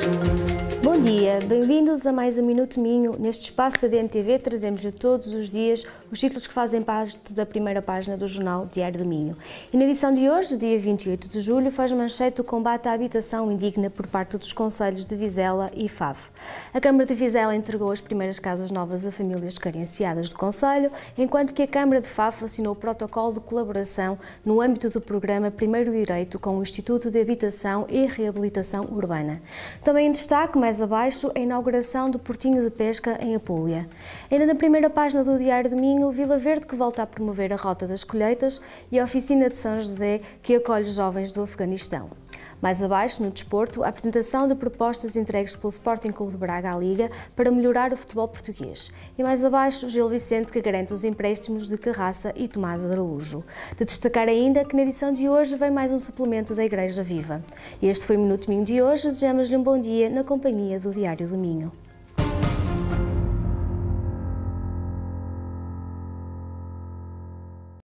Bom dia, bem-vindos a mais um Minuto Minho. Neste espaço da DNTV trazemos-lhe todos os dias os títulos que fazem parte da primeira página do jornal Diário do Minho. E na edição de hoje, dia 28 de julho, faz manchete o combate à habitação indigna por parte dos Conselhos de Vizela e Favo. A Câmara de Vizela entregou as primeiras casas novas a famílias carenciadas do Conselho, enquanto que a Câmara de Favo assinou o protocolo de colaboração no âmbito do programa Primeiro Direito com o Instituto de Habitação e Reabilitação Urbana. Também em destaque, mais abaixo, a inauguração do Portinho de Pesca em Apulia. Ainda na primeira página do Diário do Minho, Vila Verde que volta a promover a Rota das Colheitas e a Oficina de São José que acolhe jovens do Afeganistão. Mais abaixo, no desporto, a apresentação de propostas entregues pelo Sporting Clube de Braga à Liga para melhorar o futebol português. E mais abaixo, Gil Vicente que garante os empréstimos de Carraça e Tomás Araújo. De destacar ainda que na edição de hoje vem mais um suplemento da Igreja Viva. Este foi o Minuto Minho de hoje. Desejamos-lhe um bom dia na companhia do Diário do Minho.